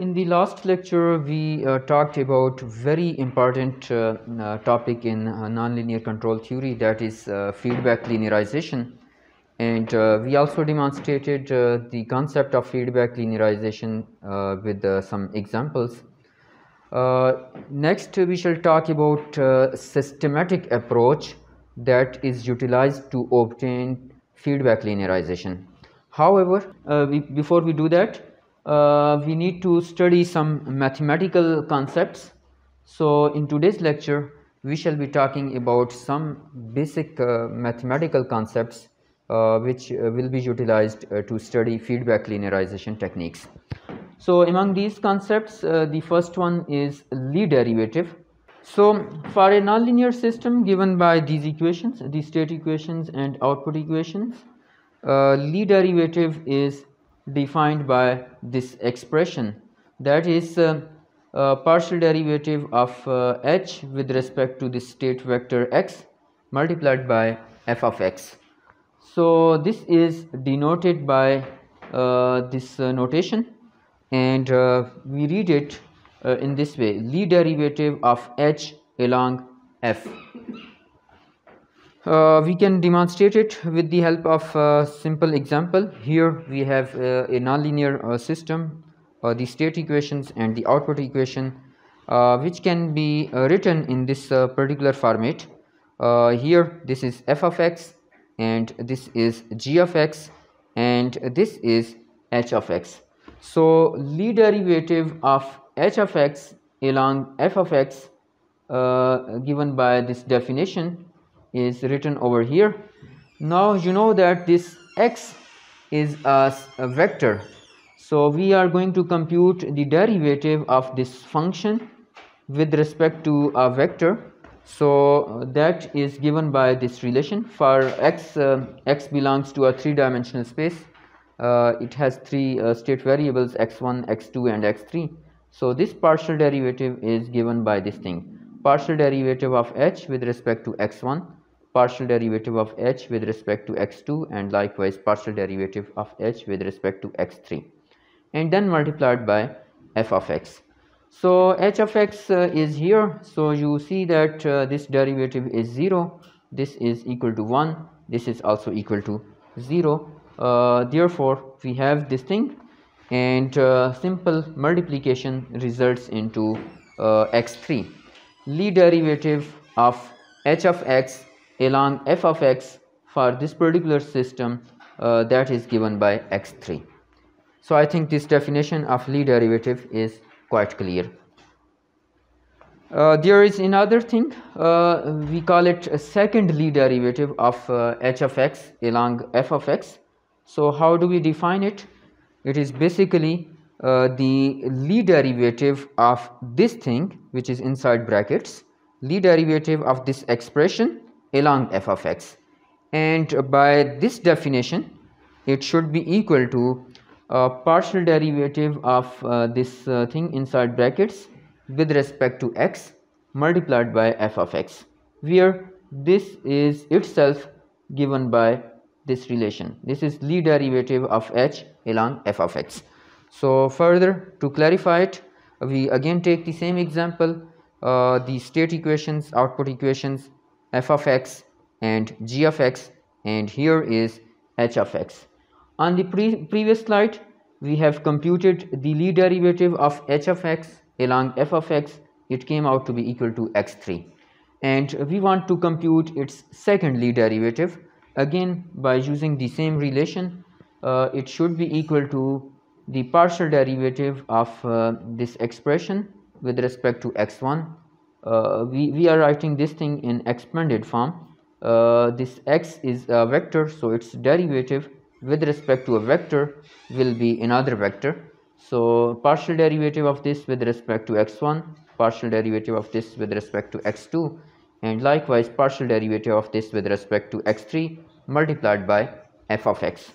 In the last lecture, we uh, talked about very important uh, uh, topic in uh, nonlinear control theory that is uh, feedback linearization and uh, we also demonstrated the concept of feedback linearization with some examples. next we shall talk about systematic approach that is utilized to obtain feedback linearization. However, we, before we do that, uh, we need to study some mathematical concepts. So, in today's lecture, we shall be talking about some basic uh, mathematical concepts uh, which uh, will be utilized uh, to study feedback linearization techniques. So, among these concepts, uh, the first one is Lie derivative. So, for a nonlinear system given by these equations, the state equations and output equations, Lie derivative is defined by this expression. That is uh, uh, partial derivative of uh, h with respect to the state vector x multiplied by f of x. So, this is denoted by uh, this uh, notation and uh, we read it in this way. Lie derivative of h along f uh, we can demonstrate it with the help of a simple example. Here we have uh, a nonlinear uh, system, uh, the state equations and the output equation uh, which can be uh, written in this particular format. here this is f of x and this is g of x and this is h of x. So, Lie derivative of h of x along f of x given by this definition is written over here. Now you know that this x is a, a vector. So we are going to compute the derivative of this function with respect to a vector. So that is given by this relation for x, uh, x belongs to a three dimensional space. Uh, it has three uh, state variables x1, x2 and x3. So this partial derivative is given by this thing partial derivative of h with respect to x1 partial derivative of h with respect to x2 and likewise partial derivative of h with respect to x3 and then multiplied by f of x. So h of x uh, is here. So you see that uh, this derivative is 0 this is equal to 1 this is also equal to 0 uh, therefore we have this thing and uh, simple multiplication results into uh, x3 Lie derivative of h of x along f of x for this particular system uh, that is given by x3. So I think this definition of Lie derivative is quite clear. Uh, there is another thing uh, we call it a second Lie derivative of uh, h of x along f of x. So how do we define it? It is basically uh, the Lie derivative of this thing which is inside brackets Lie derivative of this expression along f of x. And by this definition it should be equal to a partial derivative of uh, this uh, thing inside brackets with respect to x multiplied by f of x where this is itself given by this relation. This is Lie derivative of h along f of x. So further to clarify it we again take the same example uh, the state equations output equations f of x and g of x and here is h of x. On the pre previous slide we have computed the Lie derivative of h of x along f of x. It came out to be equal to x3 and we want to compute its second Lie derivative. Again by using the same relation uh, it should be equal to the partial derivative of uh, this expression with respect to x1 uh, we, we are writing this thing in expanded form. Uh, this x is a vector so its derivative with respect to a vector will be another vector. So partial derivative of this with respect to x1 partial derivative of this with respect to x2 and likewise partial derivative of this with respect to x3 multiplied by f of x.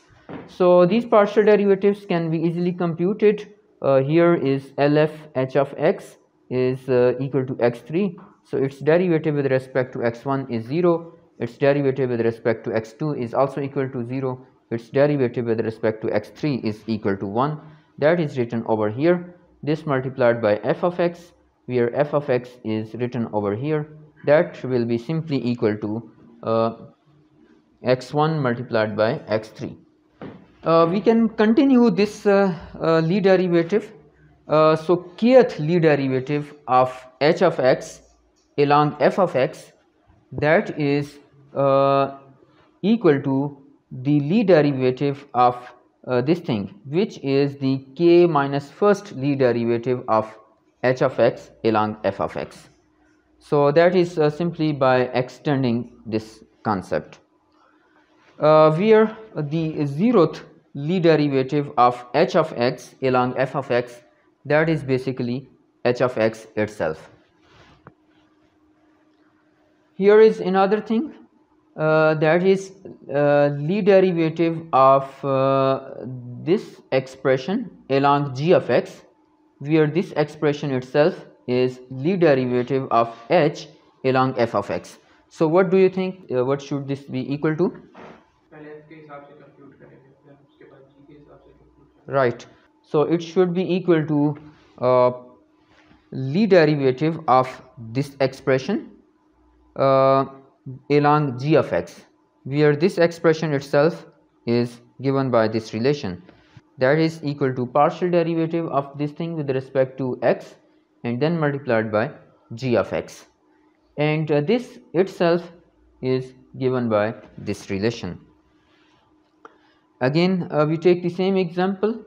So these partial derivatives can be easily computed. Uh, here is lf h of x is uh, equal to x3 so its derivative with respect to x1 is 0 its derivative with respect to x2 is also equal to 0 its derivative with respect to x3 is equal to 1 that is written over here. This multiplied by f of x where f of x is written over here. That will be simply equal to uh, x1 multiplied by x3 uh, we can continue this uh, uh, Lie derivative uh, so kth derivative of h of x along f of x that is uh, equal to the Lie derivative of uh, this thing which is the k minus first Lie derivative of h of x along f of x. So that is uh, simply by extending this concept. Uh, where the zeroth Lie derivative of h of x along f of x that is basically h of x itself. Here is another thing uh, that is uh, Lie derivative of uh, this expression along g of x where this expression itself is Lie derivative of h along f of x. So what do you think uh, what should this be equal to? Right. So it should be equal to uh, derivative of this expression uh, along g of x where this expression itself is given by this relation. That is equal to partial derivative of this thing with respect to x and then multiplied by g of x. And uh, this itself is given by this relation. Again uh, we take the same example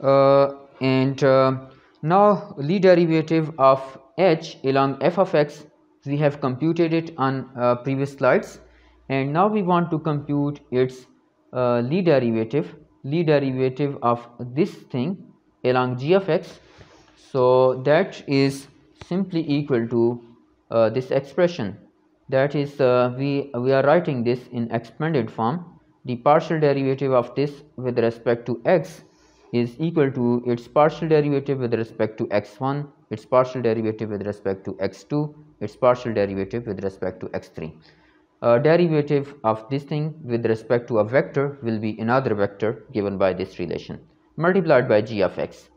and uh, now Lie derivative of h along f of x we have computed it on uh, previous slides. And now we want to compute its uh, Lie derivative Lie derivative of this thing along g of x. So that is simply equal to uh, this expression. That is uh, we we are writing this in expanded form. The partial derivative of this with respect to x is equal to its partial derivative with respect to x1 its partial derivative with respect to x2 its partial derivative with respect to x3 a derivative of this thing with respect to a vector will be another vector given by this relation multiplied by g of x.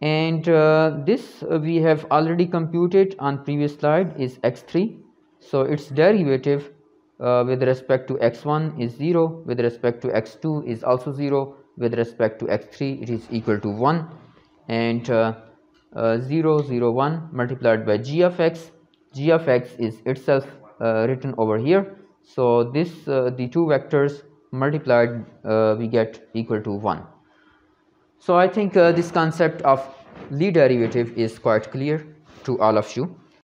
And uh, this we have already computed on previous slide is x3 so its derivative uh, with respect to x1 is 0 with respect to x2 is also 0 with respect to x3 it is equal to 1 and uh, uh, 0 0 1 multiplied by g of x. G of x is itself uh, written over here. So this uh, the two vectors multiplied uh, we get equal to 1 so i think uh, this concept of Lie derivative is quite clear to all of you